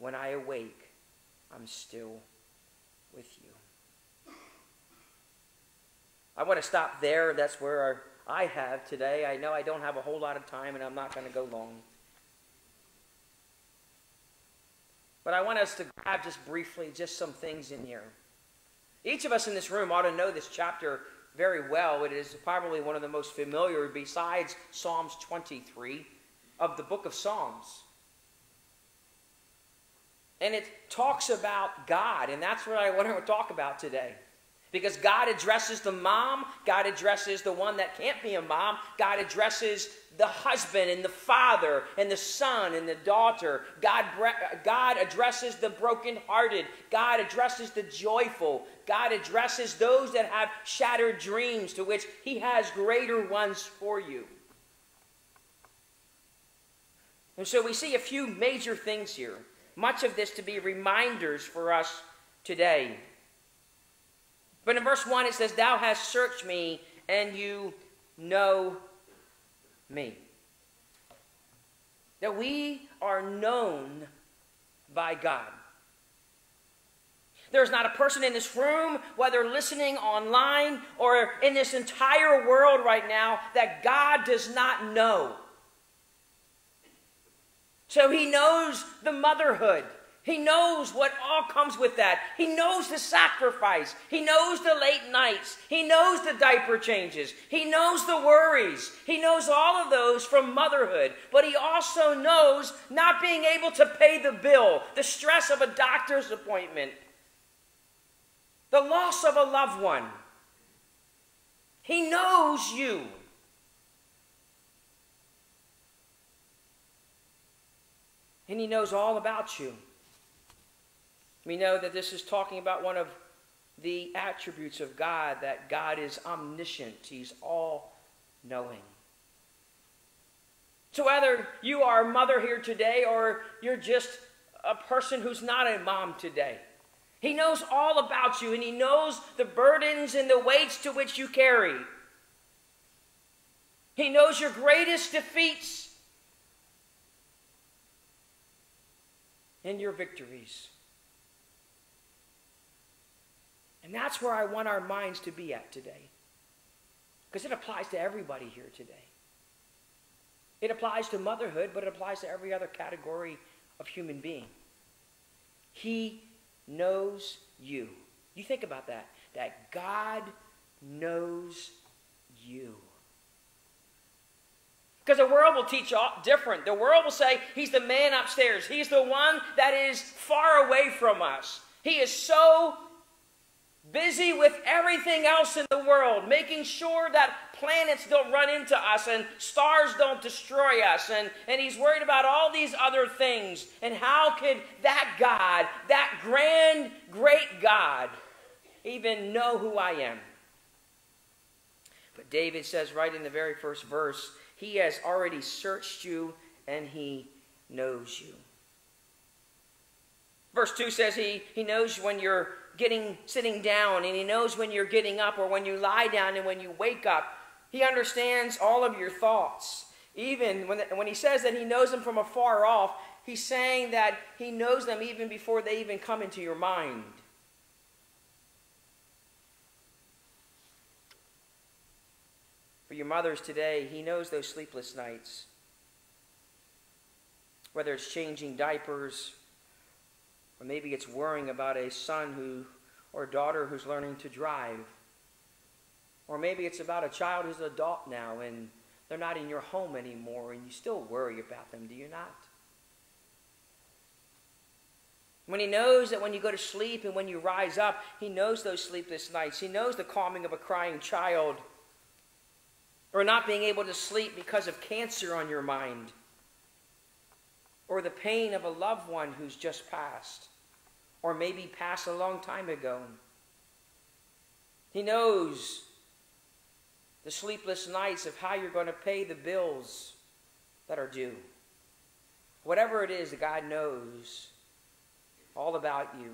When I awake, I'm still with you. I want to stop there. That's where I have today. I know I don't have a whole lot of time, and I'm not going to go long. But I want us to grab just briefly just some things in here. Each of us in this room ought to know this chapter very well. It is probably one of the most familiar, besides Psalms 23, of the book of Psalms. And it talks about God, and that's what I want to talk about today. Because God addresses the mom, God addresses the one that can't be a mom, God addresses the husband and the father and the son and the daughter. God, God addresses the brokenhearted. God addresses the joyful. God addresses those that have shattered dreams, to which He has greater ones for you. And so we see a few major things here. Much of this to be reminders for us today. But in verse 1, it says, Thou hast searched me, and you know me. That we are known by God. There's not a person in this room, whether listening online or in this entire world right now, that God does not know. So he knows the motherhood. He knows what all comes with that. He knows the sacrifice. He knows the late nights. He knows the diaper changes. He knows the worries. He knows all of those from motherhood. But he also knows not being able to pay the bill, the stress of a doctor's appointment, the loss of a loved one. He knows you. And he knows all about you. We know that this is talking about one of the attributes of God, that God is omniscient, He's all knowing. So, whether you are a mother here today or you're just a person who's not a mom today, He knows all about you and He knows the burdens and the weights to which you carry. He knows your greatest defeats and your victories. And that's where I want our minds to be at today. Because it applies to everybody here today. It applies to motherhood, but it applies to every other category of human being. He knows you. You think about that. That God knows you. Because the world will teach different. The world will say, He's the man upstairs. He's the one that is far away from us. He is so busy with everything else in the world, making sure that planets don't run into us and stars don't destroy us. And, and he's worried about all these other things. And how could that God, that grand, great God, even know who I am? But David says right in the very first verse, He has already searched you and He knows you. Verse 2 says he, he knows when you're getting sitting down and he knows when you're getting up or when you lie down and when you wake up. He understands all of your thoughts. Even when, when he says that he knows them from afar off, he's saying that he knows them even before they even come into your mind. For your mothers today, he knows those sleepless nights. Whether it's changing diapers, or maybe it's worrying about a son who or a daughter who's learning to drive. Or maybe it's about a child who's an adult now and they're not in your home anymore and you still worry about them, do you not? When he knows that when you go to sleep and when you rise up, he knows those sleepless nights. He knows the calming of a crying child. Or not being able to sleep because of cancer on your mind. Or the pain of a loved one who's just passed. Or maybe passed a long time ago. He knows the sleepless nights of how you're going to pay the bills that are due. Whatever it is, God knows all about you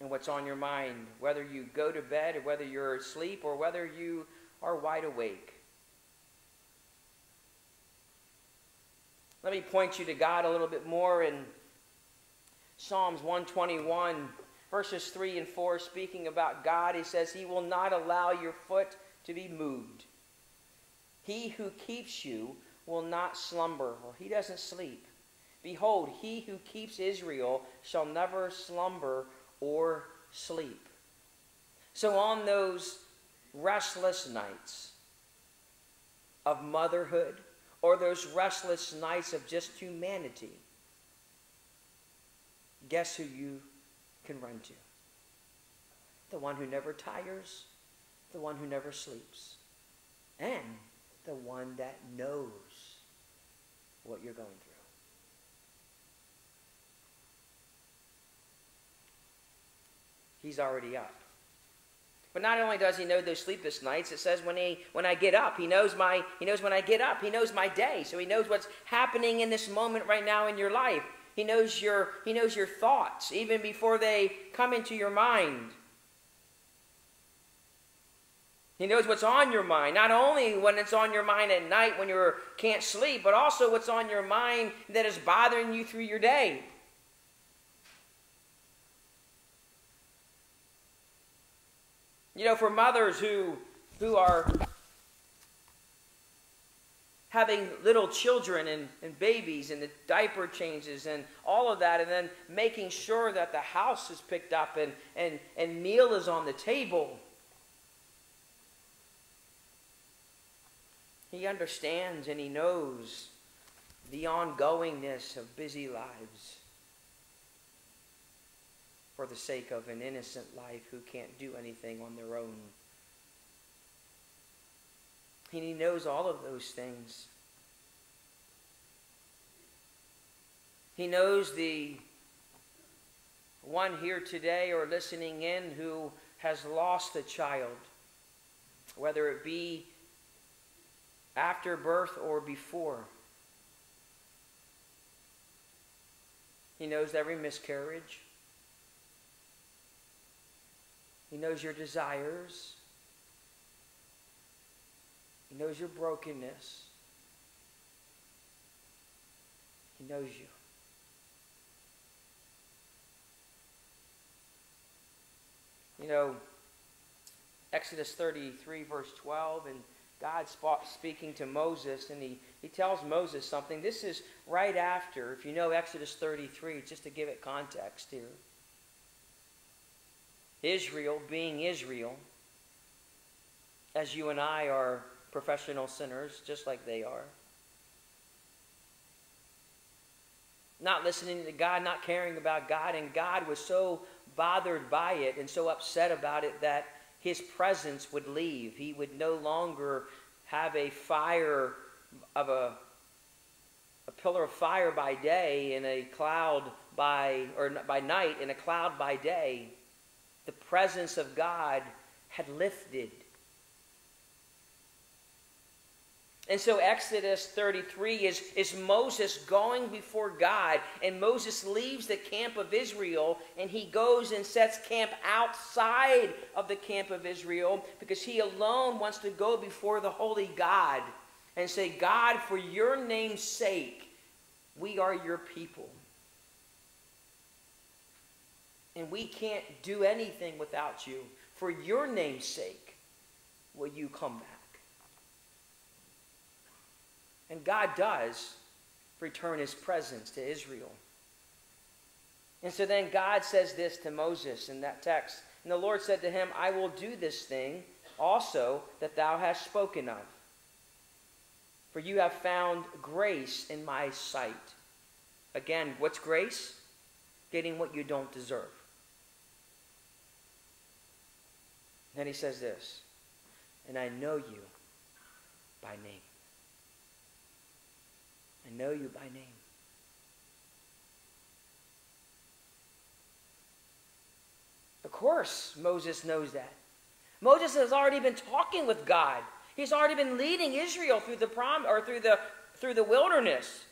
and what's on your mind, whether you go to bed or whether you're asleep or whether you are wide awake. Let me point you to God a little bit more in Psalms 121, verses 3 and 4, speaking about God. He says, He will not allow your foot to be moved. He who keeps you will not slumber, or he doesn't sleep. Behold, he who keeps Israel shall never slumber or sleep. So, on those restless nights of motherhood, or those restless nights of just humanity, guess who you can run to? The one who never tires, the one who never sleeps, and the one that knows what you're going through. He's already up. But not only does he know those sleepless nights, it says when he when I get up, he knows my he knows when I get up, he knows my day. So he knows what's happening in this moment right now in your life. He knows your he knows your thoughts even before they come into your mind. He knows what's on your mind, not only when it's on your mind at night when you can't sleep, but also what's on your mind that is bothering you through your day. You know, for mothers who, who are having little children and, and babies and the diaper changes and all of that, and then making sure that the house is picked up and, and, and meal is on the table. He understands and he knows the ongoingness of busy lives for the sake of an innocent life who can't do anything on their own. And he knows all of those things. He knows the one here today or listening in who has lost a child, whether it be after birth or before. He knows every miscarriage. He knows your desires. He knows your brokenness. He knows you. You know, Exodus 33, verse 12, and God speaking to Moses, and he, he tells Moses something. This is right after, if you know Exodus 33, just to give it context here. Israel being Israel, as you and I are professional sinners, just like they are. Not listening to God, not caring about God, and God was so bothered by it and so upset about it that his presence would leave. He would no longer have a fire of a a pillar of fire by day and a cloud by or by night and a cloud by day presence of God had lifted. And so Exodus 33 is, is Moses going before God, and Moses leaves the camp of Israel and he goes and sets camp outside of the camp of Israel because he alone wants to go before the holy God and say, God, for your name's sake, we are your people. And we can't do anything without you. For your name's sake, will you come back? And God does return his presence to Israel. And so then God says this to Moses in that text. And the Lord said to him, I will do this thing also that thou hast spoken of. For you have found grace in my sight. Again, what's grace? Getting what you don't deserve. Then he says this, and I know you by name. I know you by name. Of course, Moses knows that. Moses has already been talking with God. He's already been leading Israel through the prom or through the through the wilderness.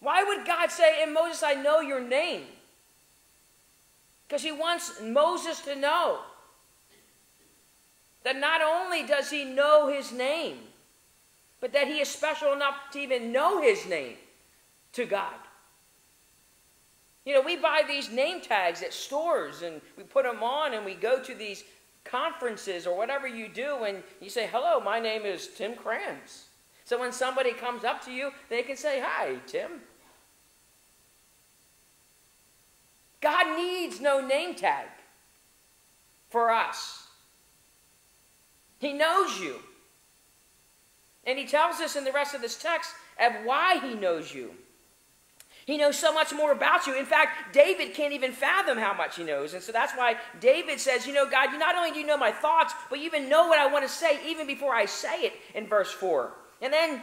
Why would God say, "In Moses, I know your name"? Because he wants Moses to know that not only does he know his name, but that he is special enough to even know his name to God. You know, we buy these name tags at stores and we put them on and we go to these conferences or whatever you do and you say, Hello, my name is Tim Kranz. So when somebody comes up to you, they can say, Hi, Tim. God needs no name tag for us. He knows you. And he tells us in the rest of this text of why he knows you. He knows so much more about you. In fact, David can't even fathom how much he knows. And so that's why David says, You know, God, you not only do you know my thoughts, but you even know what I want to say even before I say it in verse 4. And then,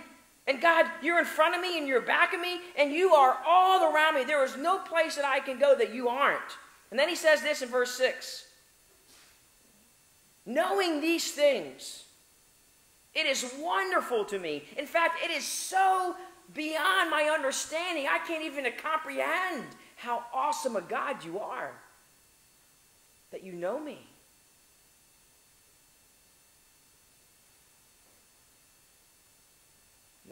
and God, you're in front of me and you're back of me, and you are all around me. There is no place that I can go that you aren't. And then he says this in verse 6 Knowing these things, it is wonderful to me. In fact, it is so beyond my understanding. I can't even comprehend how awesome a God you are that you know me.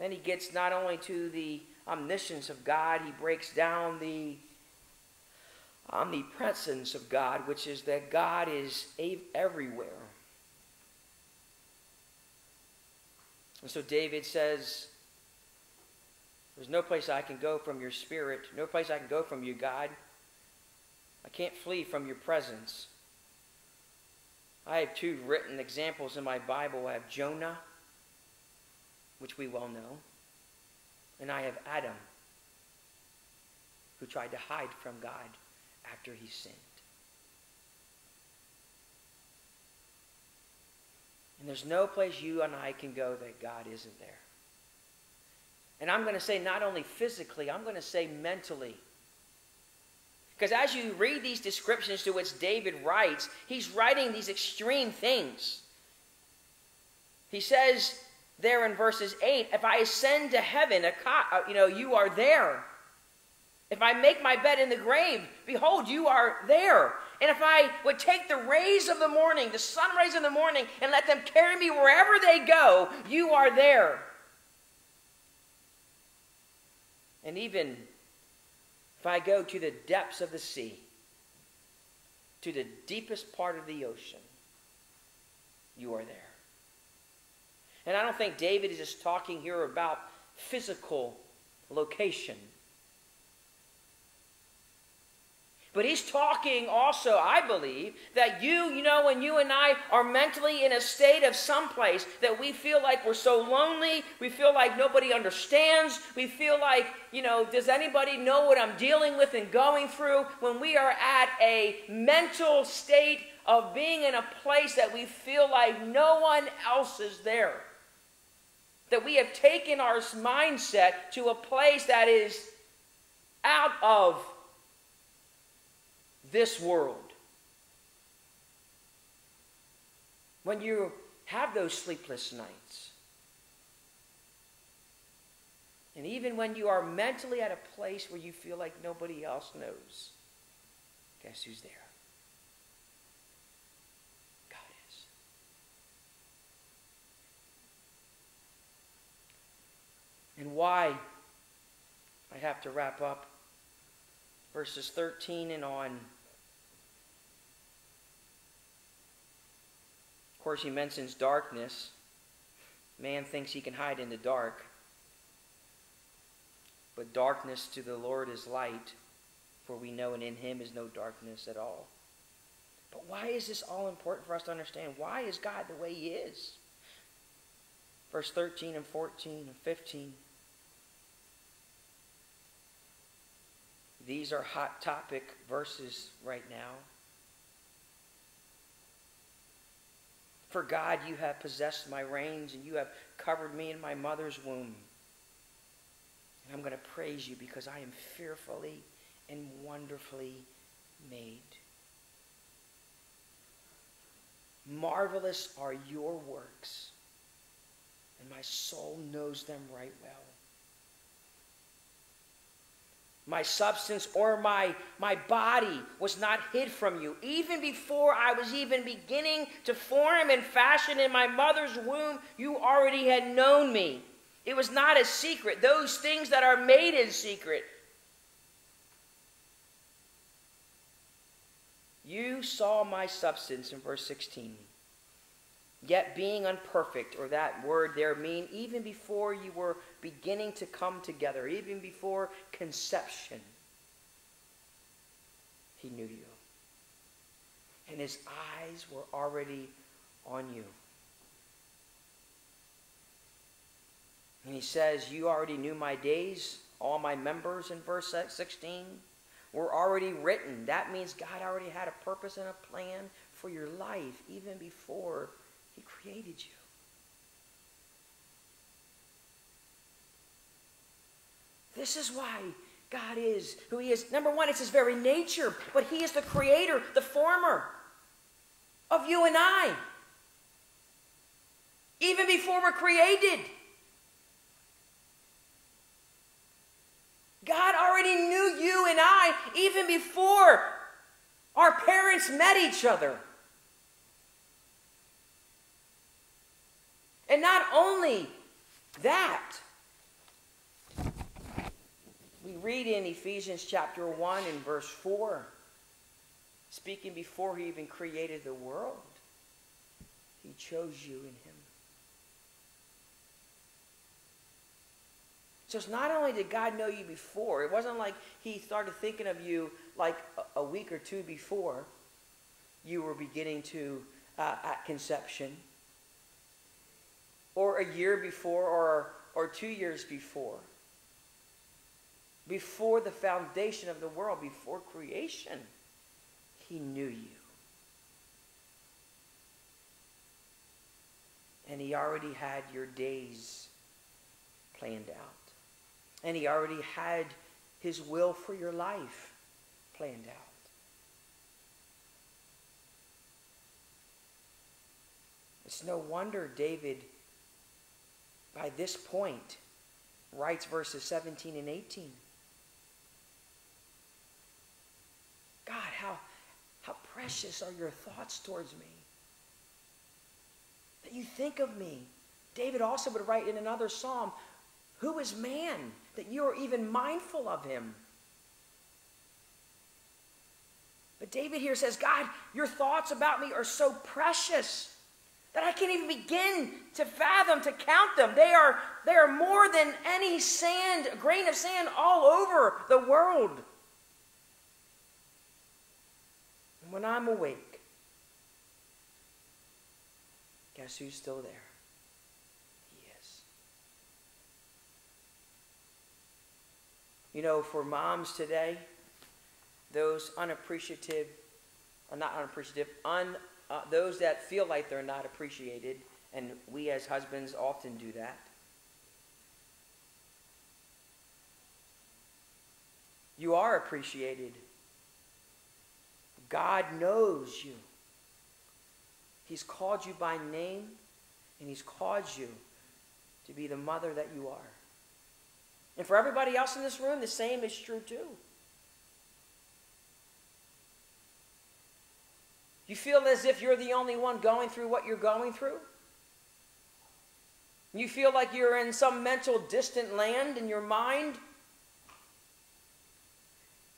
Then he gets not only to the omniscience of God, he breaks down the omnipresence of God, which is that God is everywhere. And so David says, there's no place I can go from your spirit, no place I can go from you, God. I can't flee from your presence. I have two written examples in my Bible. I have Jonah, which we well know, and I have Adam, who tried to hide from God after he sinned. And there's no place you and I can go that God isn't there. And I'm going to say not only physically, I'm going to say mentally. Because as you read these descriptions to which David writes, he's writing these extreme things. He says there in verses 8, if I ascend to heaven, a cot, uh, you know, you are there. If I make my bed in the grave, behold, you are there. And if I would take the rays of the morning, the sun rays of the morning, and let them carry me wherever they go, you are there. And even if I go to the depths of the sea, to the deepest part of the ocean, you are there. And I don't think David is just talking here about physical location. But he's talking also, I believe, that you, you know, when you and I are mentally in a state of someplace that we feel like we're so lonely, we feel like nobody understands, we feel like, you know, does anybody know what I'm dealing with and going through? When we are at a mental state of being in a place that we feel like no one else is there. That we have taken our mindset to a place that is out of this world. When you have those sleepless nights, and even when you are mentally at a place where you feel like nobody else knows, guess who's there? God is. And why I have to wrap up verses 13 and on. Of course, he mentions darkness. Man thinks he can hide in the dark. But darkness to the Lord is light, for we know and in him is no darkness at all. But why is this all important for us to understand? Why is God the way He is? Verse 13 and 14 and 15. These are hot topic verses right now. For God, you have possessed my reins, and you have covered me in my mother's womb. And I'm going to praise you because I am fearfully and wonderfully made. Marvelous are your works, and my soul knows them right well. My substance or my, my body was not hid from you. Even before I was even beginning to form and fashion in my mother's womb, you already had known me. It was not a secret. Those things that are made in secret, You saw my substance in verse 16. Yet being unperfect, or that word there mean even before you were beginning to come together, even before conception, he knew you. And his eyes were already on you. And he says, You already knew my days, all my members in verse 16 were already written. That means God already had a purpose and a plan for your life even before He created you. This is why God is who He is. Number one, it's His very nature, but He is the creator, the former of you and I. Even before we're created. God already knew you and I even before our parents met each other. And not only that, read in Ephesians chapter 1 and verse 4, speaking before he even created the world, he chose you in him. So it's not only did God know you before, it wasn't like he started thinking of you like a, week or two before you were beginning to, uh, at conception, or a year before, or, or two years before. Before the foundation of the world, before creation, he knew you. And he already had your days planned out. And He already had His will for your life planned out. It's no wonder David, by this point, writes verses 17 and 18. God, how, how precious are your thoughts towards me. That you think of me. David also would write in another psalm, Who is man that you are even mindful of him. But David here says, God, your thoughts about me are so precious that I can't even begin to fathom, to count them. They are, they are more than any sand, grain of sand all over the world. And when I'm awake, guess who's still there? He is. You know, for moms today, those unappreciative, uh, not unappreciative, un, uh, those that feel like they're not appreciated, and we as husbands often do that. You are appreciated. God knows you. He's called you by name, and He's called you to be the mother that you are. And for everybody else in this room, the same is true too. You feel as if you're the only one going through what you're going through? You feel like you're in some mental distant land in your mind?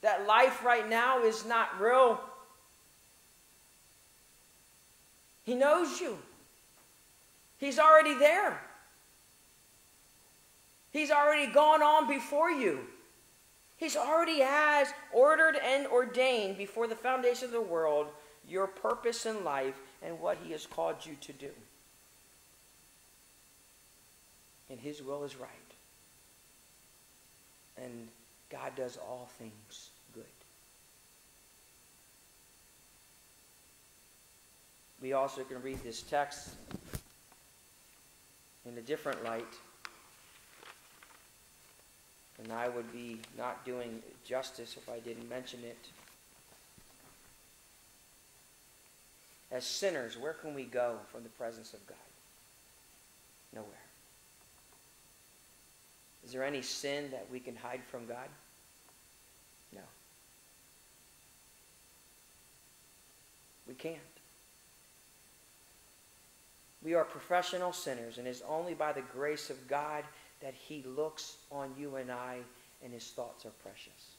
That life right now is not real. He knows you. He's already there. He's already gone on before you. He's already has ordered and ordained before the foundation of the world your purpose in life and what He has called you to do. And His will is right. And God does all things good. We also can read this text in a different light. And I would be not doing justice if I didn't mention it. As sinners, where can we go from the presence of God? Nowhere. Is there any sin that we can hide from God? No. We can't. We are professional sinners, and it's only by the grace of God that He looks on you and I, and His thoughts are precious.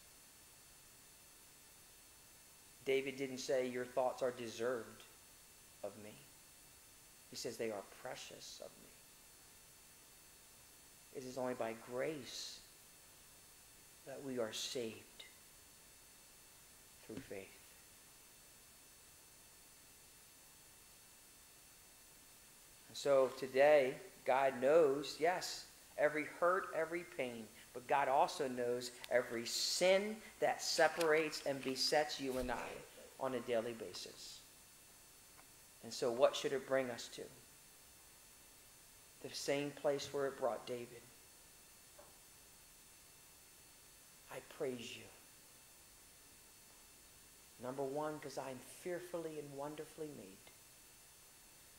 David didn't say, Your thoughts are deserved of me. He says, They are precious of me. It is only by grace that we are saved through faith. So today, God knows, yes, every hurt, every pain, but God also knows every sin that separates and besets you and I on a daily basis. And so, what should it bring us to? The same place where it brought David. I praise you. Number one, because I am fearfully and wonderfully made.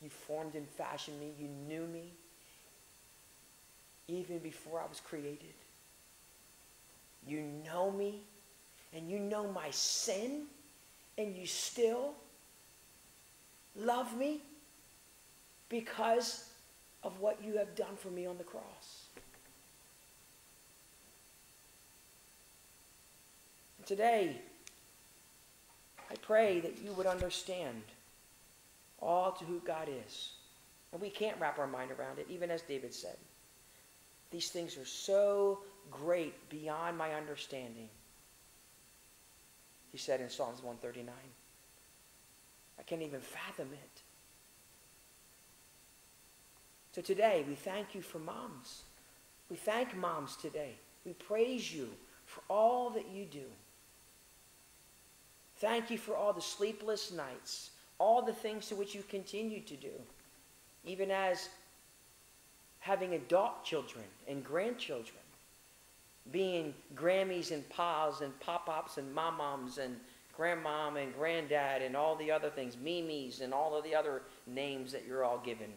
You formed and fashioned me. You knew me even before I was created. You know me, and you know my sin, and you still love me because of what you have done for me on the cross. Today, I pray that you would understand all to who God is. And we can't wrap our mind around it, even as David said. These things are so great beyond my understanding. He said in Psalms 139. I can't even fathom it. So today, we thank you for moms. We thank moms today. We praise you for all that you do. Thank you for all the sleepless nights, all the things to which you continue to do, even as having adult children and grandchildren, being Grammys and Pa's and Pop-Pops and Mom-Moms and Grandmom and Granddad and all the other things, Mimi's and all of the other names that you're all given.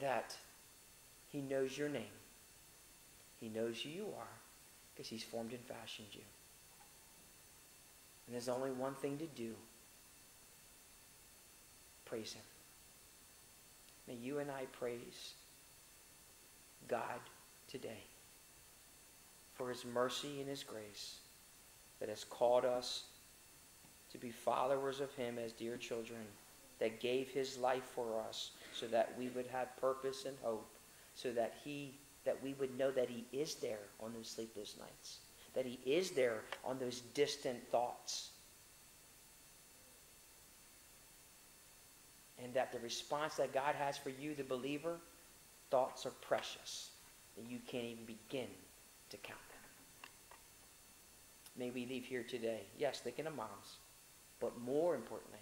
That he knows your name. He knows who you are because he's formed and fashioned you. And there's only one thing to do. Praise him. May you and I praise God today for his mercy and his grace that has called us to be followers of him as dear children, that gave his life for us so that we would have purpose and hope, so that he that we would know that He is there on those sleepless nights, that He is there on those distant thoughts. And that the response that God has for you, the believer, thoughts are precious, that you can't even begin to count them. May we leave here today, yes, thinking of moms, but more importantly,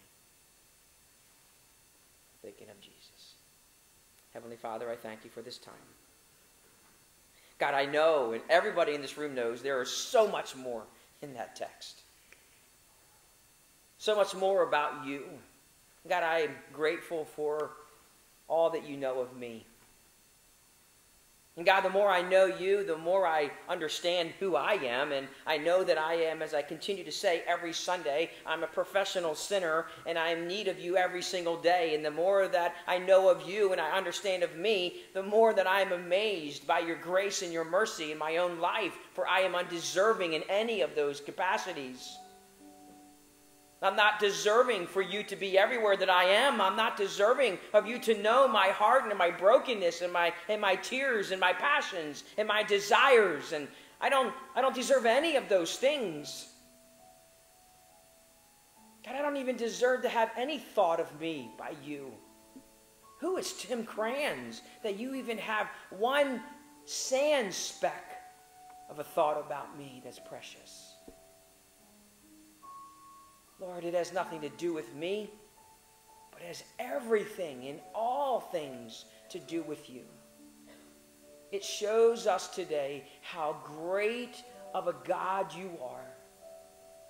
thinking of Jesus. Heavenly Father, I thank you for this time. God, I know, and everybody in this room knows, there is so much more in that text. So much more about you. God, I am grateful for all that you know of me. And God, the more I know you, the more I understand who I am. And I know that I am, as I continue to say every Sunday, I'm a professional sinner and I am in need of you every single day. And the more that I know of you and I understand of me, the more that I am amazed by your grace and your mercy in my own life, for I am undeserving in any of those capacities. I'm not deserving for you to be everywhere that I am. I'm not deserving of you to know my heart and my brokenness and my and my tears and my passions and my desires and I don't I don't deserve any of those things. God, I don't even deserve to have any thought of me by you. Who is Tim Kranz that you even have one sand speck of a thought about me that's precious? Lord, it has nothing to do with me, but it has everything in all things to do with you. It shows us today how great of a God you are,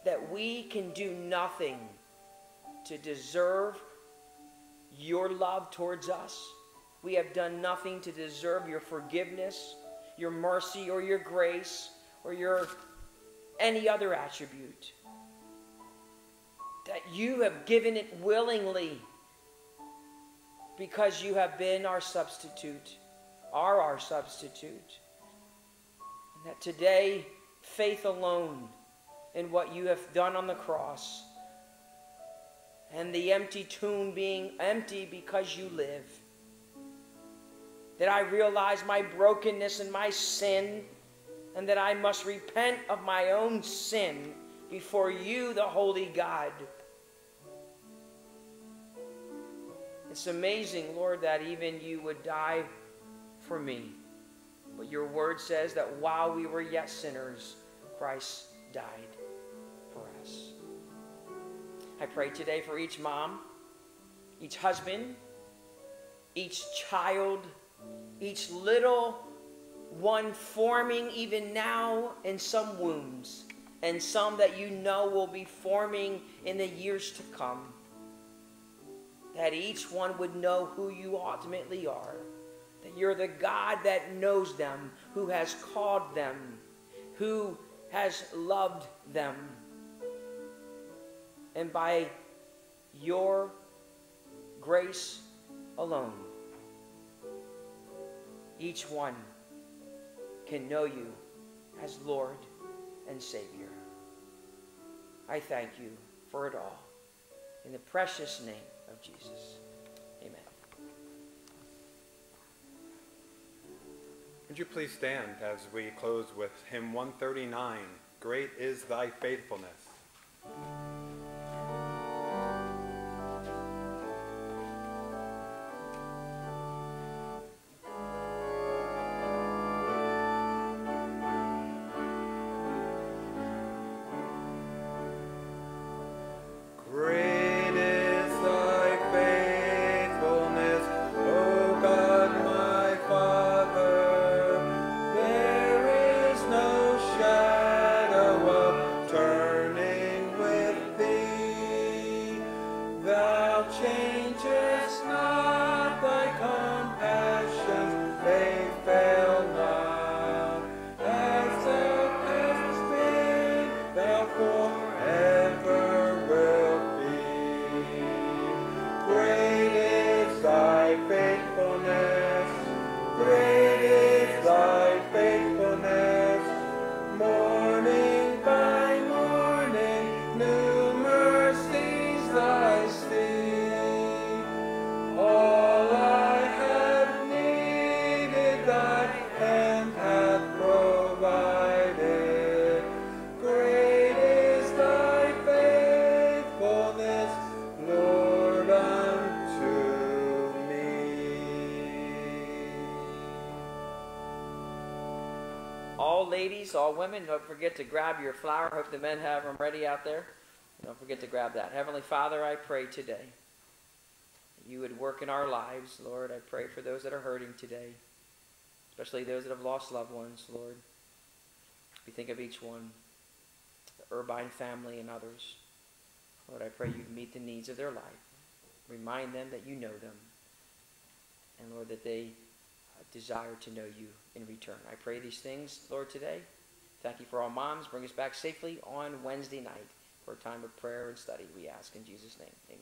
that we can do nothing to deserve your love towards us. We have done nothing to deserve your forgiveness, your mercy, or your grace, or your any other attribute that you have given it willingly because you have been our substitute, are our substitute. And that today, faith alone in what you have done on the cross and the empty tomb being empty because you live. That I realize my brokenness and my sin, and that I must repent of my own sin before you, the Holy God. It's amazing, Lord, that even you would die for me. But your word says that while we were yet sinners, Christ died for us. I pray today for each mom, each husband, each child, each little one forming even now in some wombs, and some that you know will be forming in the years to come that each one would know who you ultimately are. That you're the God that knows them, who has called them, who has loved them. And by your grace alone, each one can know you as Lord and Savior. I thank you for it all. In the precious name of Jesus. Amen. Would you please stand as we close with hymn 139, Great is Thy Faithfulness. Women, don't forget to grab your flower. Hope the men have them ready out there. Don't forget to grab that. Heavenly Father, I pray today you would work in our lives, Lord. I pray for those that are hurting today, especially those that have lost loved ones, Lord. We think of each one, the Urbine family and others. Lord, I pray you meet the needs of their life. Remind them that you know them. And Lord, that they desire to know you in return. I pray these things, Lord, today. Thank you for all moms. Bring us back safely on Wednesday night for a time of prayer and study, we ask in Jesus' name. Amen.